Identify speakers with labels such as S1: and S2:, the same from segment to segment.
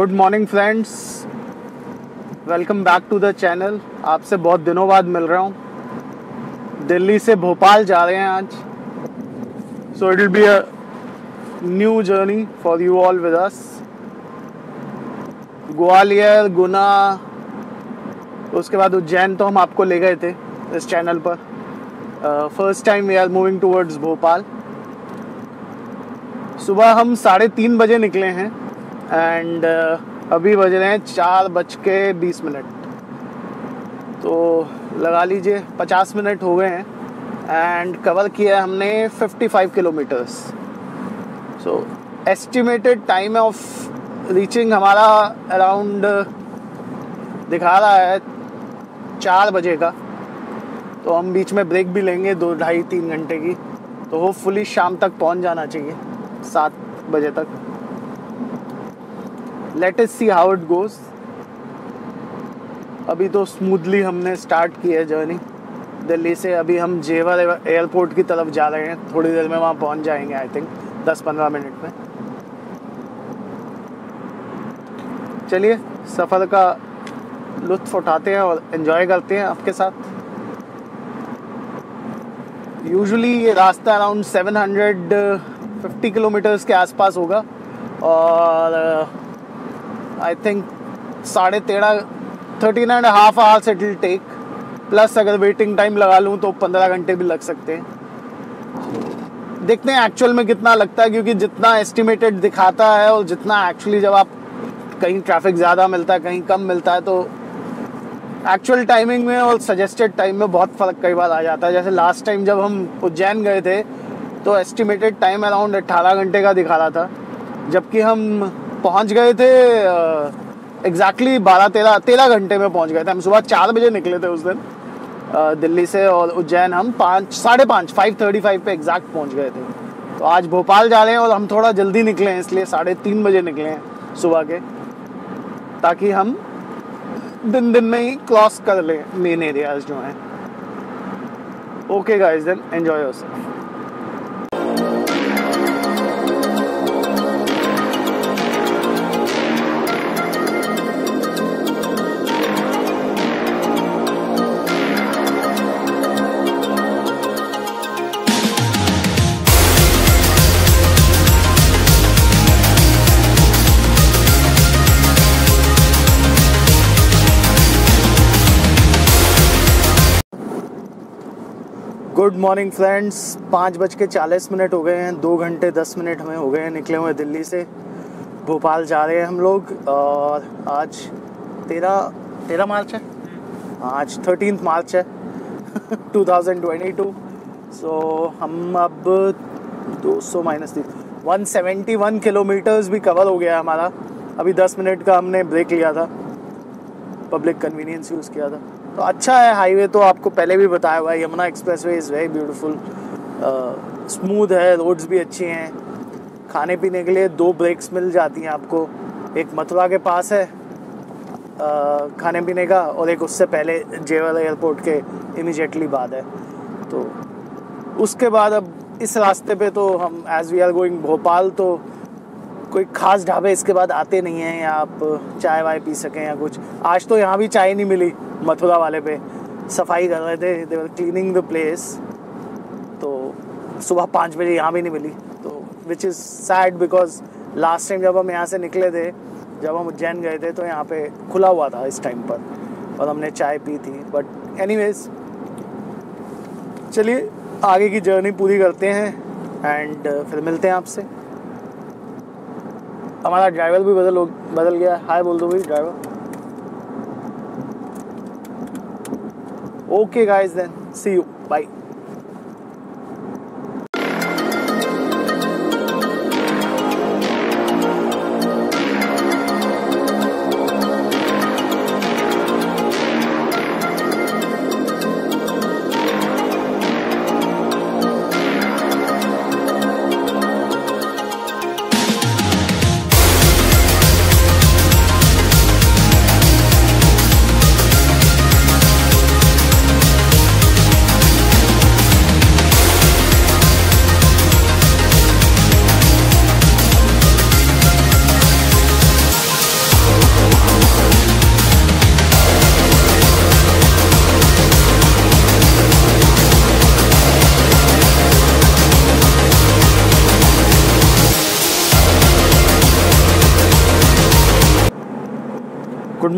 S1: Good morning friends welcome back to the channel आपसे बहुत दिनों बाद मिल रहा हूँ। दिल्ली से भोपाल जा रहे हैं आज। So it will be a new journey for you all with us Gwalior, Guna, उसके बाद उज्जैन तो हम आपको ले गए थे इस चैनल पर। First time we are moving towards Bhopal. सुबह हम साढ़े तीन बजे निकले हैं। एंड अभी बज रहे हैं चार बज के बीस मिनट। तो लगा लीजिए पचास मिनट हो गए हैं एंड कवर किया है हमने fifty five kilometres so estimated time of reaching हमारा अराउंड दिखा रहा है चार बजे का। तो हम बीच में ब्रेक भी लेंगे दो, ढाई, तीन घंटे की। तो होपफुली शाम तक पहुँच जाना चाहिए, सात बजे तक। लेट इस सी हाउ इट गोज अभी तो स्मूथली हमने स्टार्ट की है जर्नी दिल्ली से अभी हम जेवर एयरपोर्ट की तरफ़ जा रहे हैं. थोड़ी देर में वहाँ पहुँच जाएँगे आई थिंक दस पंद्रह मिनट में. चलिए, सफ़र का लुत्फ उठाते हैं और इन्जॉय करते हैं आपके साथ. यूजुअली ये रास्ता अराउंड 750 किलोमीटर्स के आसपास होगा और आई थिंक साढ़े तेरह thirteen and half hours it will take plus अगर वेटिंग टाइम लगा लूँ तो पंद्रह घंटे भी लग सकते हैं। देखते हैं एक्चुअल में कितना लगता है, क्योंकि जितना एस्टिमेटेड दिखाता है और जितना एक्चुअली जब आप कहीं ट्रैफ़िक ज़्यादा मिलता है, कहीं कम मिलता है तो एक्चुअल टाइमिंग में और सजेस्टेड टाइम में बहुत फ़र्क कई बार आ जाता है। जैसे लास्ट टाइम जब हम उज्जैन गए थे तो एस्टिमेटेड टाइम अराउंड अट्ठारह घंटे का दिखा रहा था, जबकि हम पहुँच गए थे एग्जैक्टली बारह तेरह तेरह घंटे में पहुँच गए थे। हम सुबह चार बजे निकले थे उस दिन दिल्ली से और उज्जैन हम पाँच, साढ़े पाँच फाइव थर्टी फाइव पे एग्जैक्ट पहुँच गए थे। तो आज भोपाल जा रहे हैं और हम थोड़ा जल्दी निकले हैं, इसलिए साढ़े तीन बजे निकले हैं सुबह के, ताकि हम दिन दिन में ही क्रॉस कर लें मेन एरियाज़ जो हैं। Okay guys then enjoy yourself good morning friends पाँच बज के चालीस मिनट हो गए हैं। दो घंटे दस मिनट हमें हो गए हैं निकले हुए दिल्ली से। भोपाल जा रहे हैं हम लोग, और आज तेरह तेरह मार्च है? आज थर्टीन मार्च है। 2022 सो हम अब 200 माइनस थी 171 किलोमीटर्स भी कवर हो गया हमारा। अभी 10 मिनट का हमने ब्रेक लिया था। पब्लिक कन्वीनियंस यूज़ किया था। तो अच्छा है हाईवे तो आपको पहले भी बताया हुआ है Yamuna expressway is very beautiful smooth है रोड्स भी अच्छी हैं। खाने पीने के लिए दो ब्रेक्स मिल जाती हैं आपको। एक मथुरा के पास है uh, खाने पीने का और एक उससे पहले जेवर एयरपोर्ट के इमिजिएटली बाद है। तो उसके बाद अब इस रास्ते पे तो हम as we are going Bhopal तो कोई ख़ास ढाबे इसके बाद आते नहीं हैं या आप चाय वाय पी सकें या कुछ। आज तो यहाँ भी चाय नहीं मिली मथुरा वाले पे। सफ़ाई कर रहे थे दे क्लीनिंग द प्लेस तो सुबह पाँच बजे यहाँ भी नहीं मिली। तो which is sad because last time जब हम यहाँ से निकले थे, जब हम उज्जैन गए थे तो यहाँ पे खुला हुआ था इस टाइम पर और हमने चाय पी थी। बट एनी चलिए आगे की जर्नी पूरी करते हैं एंड फिर मिलते हैं आपसे। हमारा ड्राइवर भी बदल बदल गया। हाय बोल दो भाई driver okay guys then see you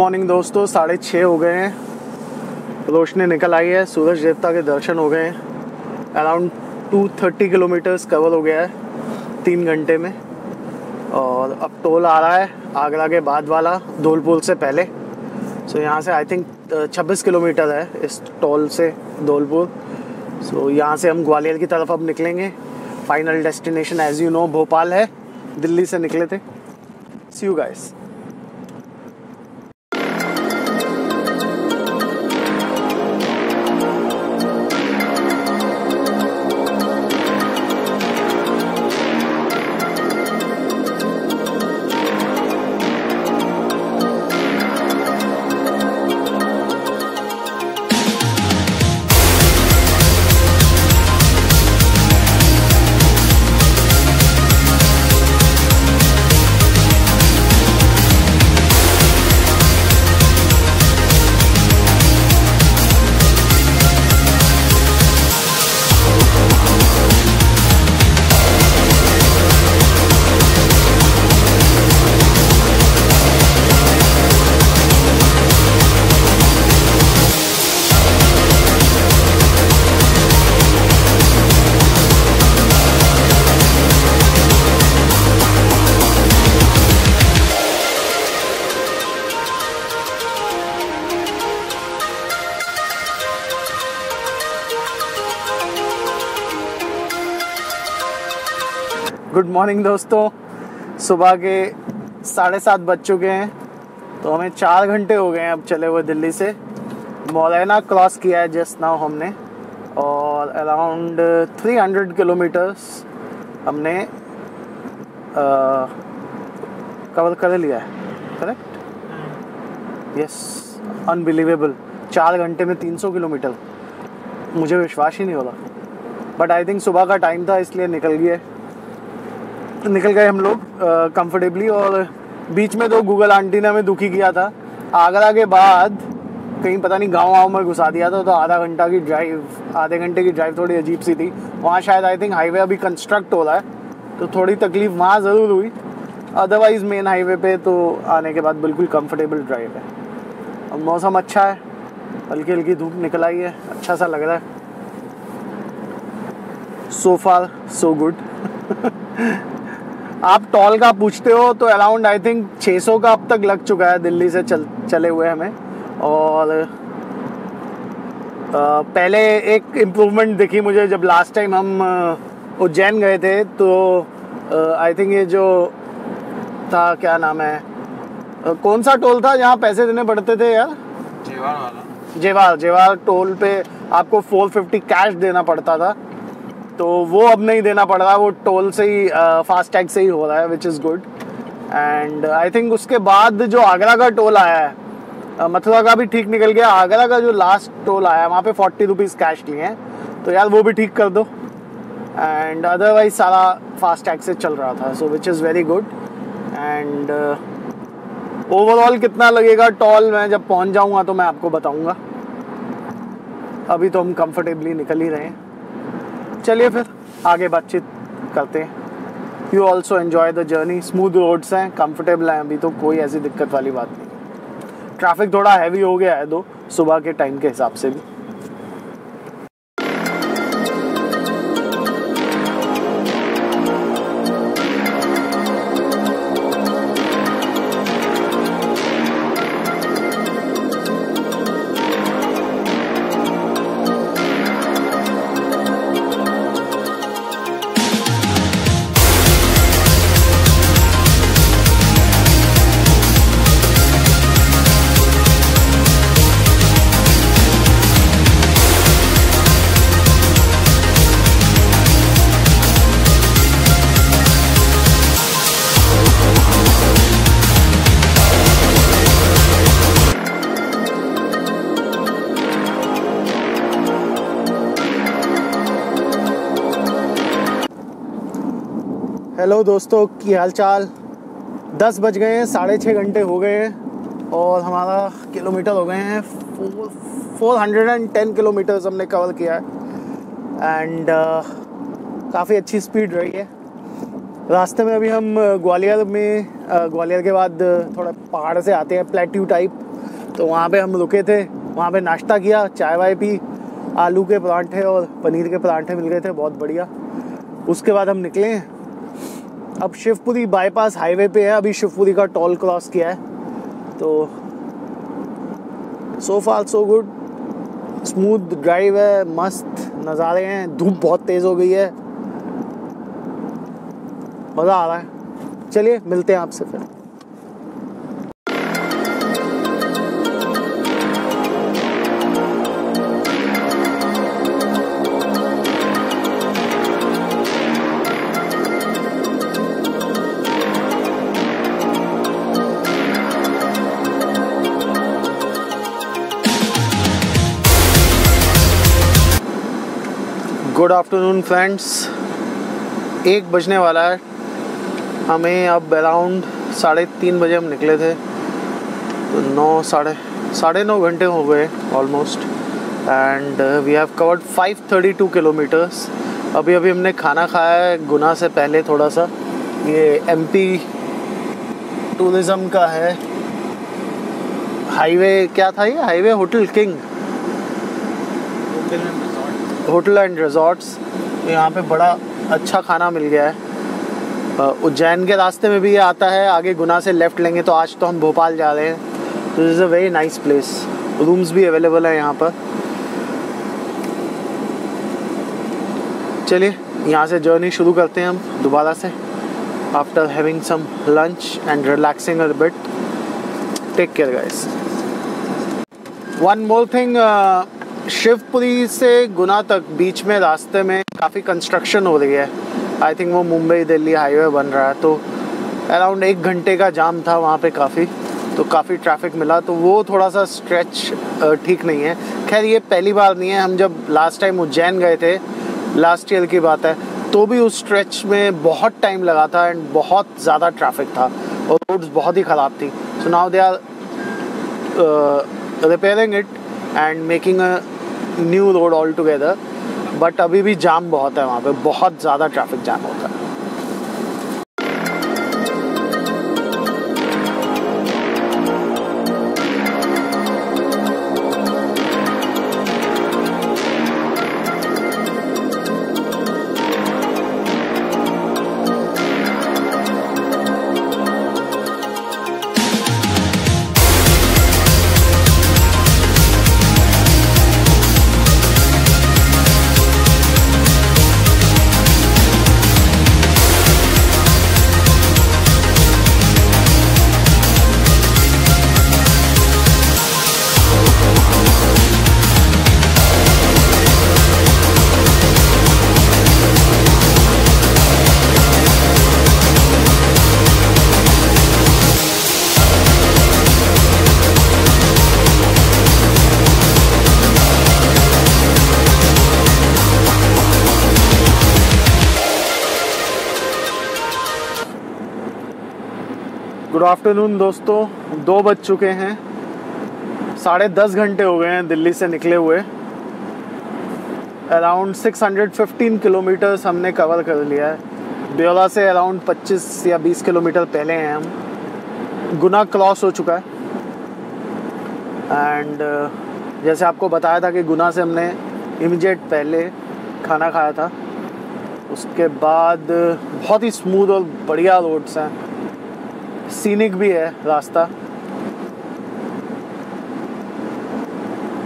S1: morning दोस्तों साढ़े छः हो गए हैं। रोशनी निकल आई है सूरज देवता के दर्शन हो गए हैं। Around two thirty kilometres cover हो गया है तीन घंटे में। और अब टोल आ रहा है आगरा के बाद वाला धौलपुर से पहले। सो so, यहाँ से आई थिंक छब्बीस किलोमीटर है इस टोल से धौलपुर। सो so, यहाँ से हम ग्वालियर की तरफ़ अब निकलेंगे। Final destination as you know Bhopal है। दिल्ली से निकले थे। सी यू गाइस मॉर्निंग दोस्तों। सुबह के साढ़े सात बज चुके हैं तो हमें चार घंटे हो गए हैं अब चले हुए दिल्ली से। मौलाना क्रॉस किया है जस्ट नाउ हमने, और अराउंड थ्री हंड्रेड किलोमीटर्स हमने कवर कर लिया है करेक्ट यस अनबिलीवेबल चार घंटे में तीन सौ किलोमीटर मुझे विश्वास ही नहीं हो रहा। बट आई थिंक सुबह का टाइम था, इसलिए निकल गया निकल गए हम लोग कंफर्टेबली और बीच में तो गूगल आंटी ने हमें दुखी किया था। आगरा के बाद कहीं पता नहीं गाँव वाँव में घुसा दिया था तो आधा घंटा की ड्राइव आधे घंटे की ड्राइव थोड़ी अजीब सी थी। वहाँ शायद आई थिंक हाईवे अभी कंस्ट्रक्ट हो रहा है तो थोड़ी तकलीफ़ वहाँ ज़रूर हुई। अदरवाइज़ मेन हाईवे पे तो आने के बाद बिल्कुल कंफर्टेबल ड्राइव है। और मौसम अच्छा है, हल्की हल्की धूप निकल आई है अच्छा सा लग रहा है। सो फार सो गुड आप टॉल का पूछते हो तो अराउंड आई थिंक 600 का अब तक लग चुका है दिल्ली से चल चले हुए हमें। और आ, पहले एक इम्प्रूवमेंट दिखी मुझे जब लास्ट टाइम हम उज्जैन गए थे तो आई थिंक ये जो था क्या नाम है आ, कौन सा टोल था जहाँ पैसे देने पड़ते थे यार?
S2: जेवार वाला।
S1: जेवार जेवार टोल पे आपको 450 कैश देना पड़ता था। तो वो अब नहीं देना पड़ रहा, वो टोल से ही फास्ट टैग से ही हो रहा है which is good and I think उसके बाद जो आगरा का टोल आया है मथुरा का भी ठीक निकल गया। आगरा का जो लास्ट टोल आया है, वहाँ पे फोर्टी रुपीज़ कैश लिए हैं। तो यार वो भी ठीक कर दो। एंड अदरवाइज़ सारा फास्ट टैग से चल रहा था so which is very good and overall कितना लगेगा टॉल मैं जब पहुँच जाऊँगा तो मैं आपको बताऊँगा। अभी तो हम कंफर्टेबली निकल ही रहे हैं। चलिए फिर, आगे बातचीत करते हैं। You also enjoy the journey smooth roads हैं कंफर्टेबल हैं, अभी तो कोई ऐसी दिक्कत वाली बात नहीं। ट्रैफ़िक थोड़ा हैवी हो गया है दो, सुबह के टाइम के हिसाब से भी। हेलो दोस्तों की हाल चाल दस बज गए हैं साढ़े छः घंटे हो गए हैं और हमारा किलोमीटर हो गए हैं four hundred and ten kilometres हमने कवर किया है। एंड uh, काफ़ी अच्छी स्पीड रही है। रास्ते में अभी हम ग्वालियर में ग्वालियर के बाद थोड़ा पहाड़ से आते हैं प्लेट्यू टाइप तो वहाँ पे हम रुके थे वहाँ पे नाश्ता किया चाय वाय पी आलू के परांठे और पनीर के परांठे मिल गए थे बहुत बढ़िया। उसके बाद हम निकले अब शिवपुरी बाईपास हाईवे पे है, अभी शिवपुरी का टोल क्रॉस किया है। तो so far so good smooth drive है, मस्त नज़ारे हैं, धूप बहुत तेज़ हो गई है। मज़ा आ रहा है। चलिए, मिलते हैं आपसे फिर। Good afternoon friends. एक बजने वाला है। हमें अब अराउंड साढ़े तीन बजे हम निकले थे। तो नौ, साढ़े साढ़े नौ घंटे हो गए almost and we have covered five thirty two kilometres अभी अभी हमने खाना खाया है, गुना से पहले थोड़ा सा ये एम पी टूरिज़म का है। हाईवे क्या था ये? Highway hotel king hotel and resorts. यहाँ पे बड़ा अच्छा खाना मिल गया है। उज्जैन के रास्ते में भी ये आता है, आगे गुना से लेफ़्ट लेंगे तो आज तो हम भोपाल जा रहे हैं। तो is a very nice place rooms भी अवेलेबल है यहाँ पर। चलिए, यहाँ से जर्नी शुरू करते हैं हम दोबारा से। After having some lunch and relaxing bit take care guys one more thing Shivpuri से गुना तक बीच में रास्ते में काफ़ी कंस्ट्रक्शन हो रही है। आई थिंक वो मुंबई, दिल्ली हाईवे बन रहा है तो अराउंड एक घंटे का जाम था वहाँ पे काफ़ी तो काफ़ी ट्रैफ़िक मिला तो वो थोड़ा सा स्ट्रेच ठीक नहीं है। खैर, ये पहली बार नहीं है, हम जब लास्ट टाइम उज्जैन गए थे लास्ट ईयर की बात है तो भी उस स्ट्रेच में बहुत टाइम लगा था एंड बहुत ज़्यादा ट्रैफ़िक था, और रोड्स बहुत ही ख़राब थी। So now they are repairing it and making a new road all together, but अभी भी जाम बहुत है वहाँ पे, बहुत ज़्यादा ट्रैफ़िक जाम होता है। आफ्टरनून दोस्तों. दो बज चुके हैं. साढ़े दस घंटे हो गए हैं दिल्ली से निकले हुए. अराउंड 615 किलोमीटर्स हमने कवर कर लिया है. ब्योला से अराउंड 25 या 20 किलोमीटर पहले हैं हम. गुना क्रॉस हो चुका है. एंड uh, जैसे आपको बताया था कि गुना से हमने इमीडिएट पहले खाना खाया था. उसके बाद बहुत ही स्मूथ और बढ़िया रोड्स हैं. सीनिक भी है रास्ता।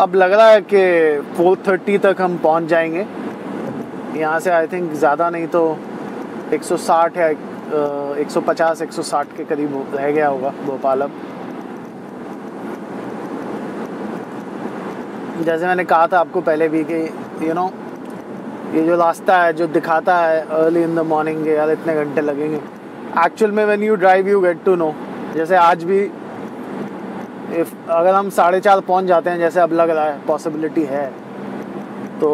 S1: अब लग रहा है कि 430 तक हम पहुँच जाएँगे। यहाँ से आई थिंक ज़्यादा नहीं तो 160 या 150 160 के करीब रह गया होगा भोपाल अब। जैसे मैंने कहा था आपको पहले भी कि यू नो ये जो रास्ता है, जो दिखाता है अर्ली इन द मॉर्निंग यार इतने घंटे लगेंगे। एक्चुअल में when you drive you get to know जैसे आज भी इफ़ अगर हम साढ़े चार पहुँच जाते हैं, जैसे अब लग रहा है पॉसिबिलिटी है तो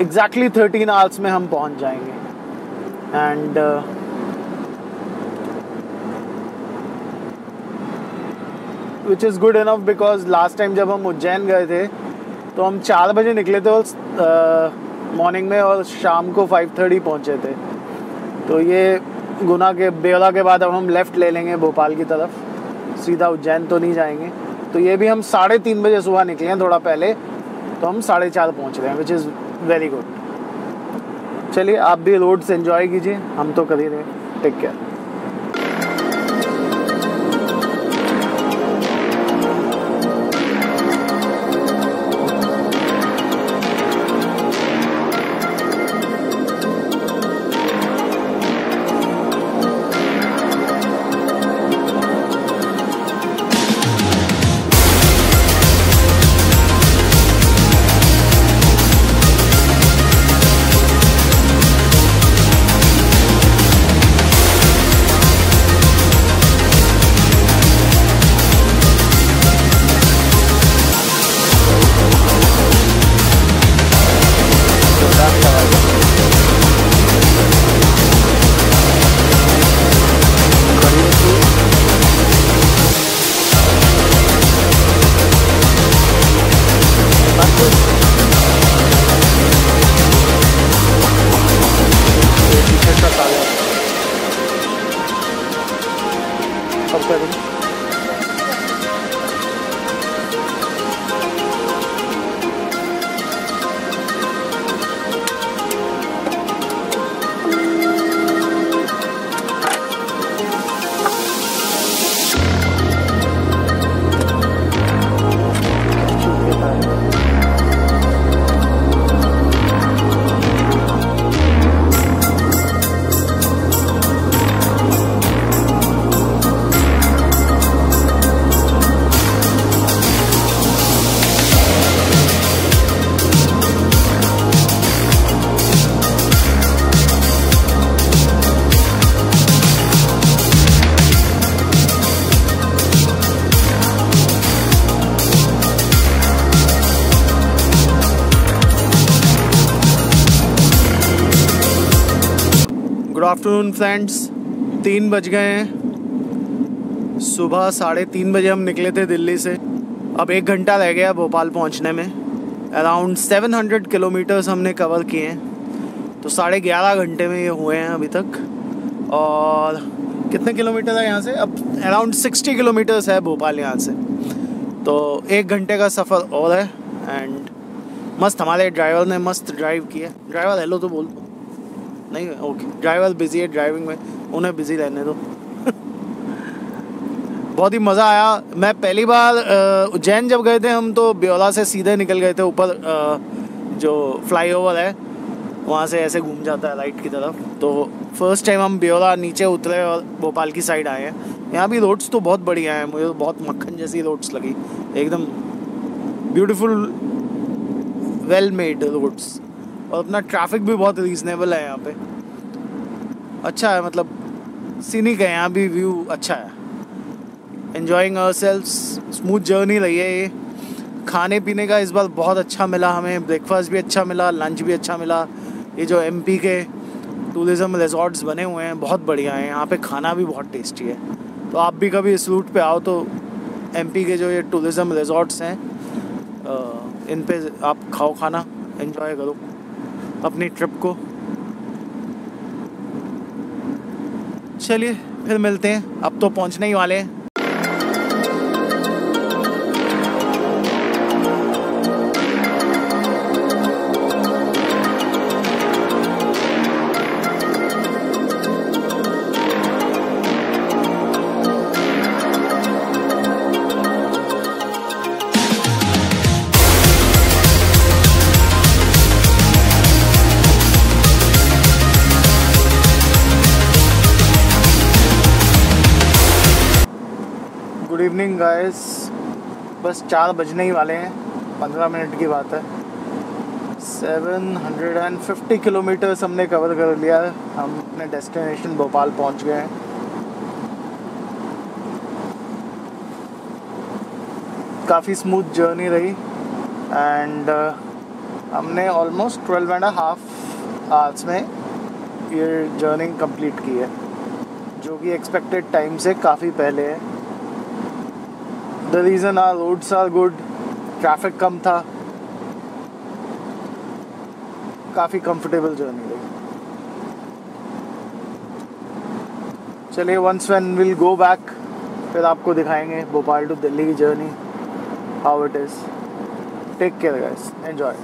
S1: एग्जैक्टली थर्टीन आवर्स में हम पहुँच जाएँगे. And which is good enough because last time जब हम उज्जैन गए थे तो हम चार बजे निकले थे और मॉर्निंग में और शाम को फाइव थर्टी पहुँचे थे. तो ये गुना के, बेवला के बाद अब हम लेफ़्ट ले लेंगे भोपाल की तरफ़। सीधा उज्जैन तो नहीं जाएँगे। तो ये भी हम साढ़े तीन बजे सुबह निकले हैं थोड़ा पहले। तो हम साढ़े चार पहुँच रहे हैं विच इज़ वेरी गुड चलिए, आप भी रोड्स एंजॉय कीजिए, हम तो कर ही रहे टेक केयर आफ्टरनून फ्रेंड्स तीन बज गए हैं। सुबह साढ़े तीन बजे हम निकले थे दिल्ली से। अब एक घंटा रह गया भोपाल पहुँचने में। अराउंड सेवन हंड्रेड किलोमीटर्स हमने कवर किए हैं। तो साढ़े ग्यारह घंटे में ये हुए हैं अभी तक। और कितने किलोमीटर है यहाँ से? अब अराउंड सिक्सटी किलोमीटर्स है भोपाल यहाँ से। तो एक घंटे का सफ़र और है। एंड मस्त हमारे ड्राइवर ने मस्त ड्राइव किया। ड्राइवर हेलो तो बोल। नहीं ओके ड्राइवर बिज़ी है ड्राइविंग में, उन्हें बिज़ी रहने दो। बहुत ही मज़ा आया। मैं पहली बार उज्जैन जब गए थे हम तो ब्योला से सीधे निकल गए थे ऊपर जो फ्लाईओवर है, वहाँ से ऐसे घूम जाता है राइट की तरफ़। तो फ़र्स्ट टाइम हम ब्योला नीचे उतरे और भोपाल की साइड आए हैं। यहाँ भी रोड्स तो बहुत बढ़िया हैं, मुझे तो बहुत मक्खन जैसी रोड्स लगी। एकदम ब्यूटीफुल वेल मेड रोड्स और अपना ट्रैफ़िक भी बहुत रीजनेबल है यहाँ पे। अच्छा है मतलब सीनिक है, यहाँ भी व्यू अच्छा है। Enjoying our self smooth journey रही है ये। खाने पीने का इस बार बहुत अच्छा मिला हमें ब्रेकफास्ट भी अच्छा मिला लंच भी अच्छा मिला। ये जो एमपी के टूरिज़म रिजॉर्ट्स बने हुए हैं, बहुत बढ़िया हैं। यहाँ पे खाना भी बहुत टेस्टी है। तो आप भी कभी इस रूट पे आओ तो एमपी के जो ये टूरिज़म रिजॉर्ट्स हैं इन पे आप खाओ खाना इन्जॉय करो। अपनी ट्रिप को। चलिए फिर मिलते हैं। अब तो पहुँचने ही वाले हैं। बस चार बजने ही वाले हैं। पंद्रह मिनट की बात है। Seven hundred and fifty kilometres हमने कवर कर लिया। हम अपने डेस्टिनेशन भोपाल पहुँच गए हैं। काफ़ी स्मूथ जर्नी रही। एंड uh, हमने almost twelve and half hours में ये जर्नी कंप्लीट की है। जो कि एक्सपेक्टेड टाइम से काफ़ी पहले है। The reason are roads are good traffic कम था, काफ़ी कंफर्टेबल जर्नी रही। चलिए once when will go back फिर आपको दिखाएँगे भोपाल टू दिल्ली की journey how it is take care guys enjoy